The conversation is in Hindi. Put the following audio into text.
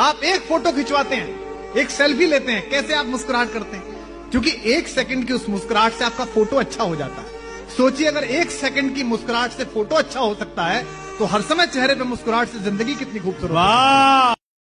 आप एक फ़ोटो खिंचवाते हैं, एक सेल्फी लेते हैं, कैसे आप मुस्कुराहट करते हैं? क्योंकि एक सेकंड की उस मुस्कुराहट से आपका फ़ोटो अच्छा हो जाता है। सोचिए, अगर एक सेकंड की मुस्कुराहट से फ़ोटो अच्छा हो सकता है तो हर समय चेहरे पे मुस्कुराहट से ज़िंदगी कितनी खूबसूरत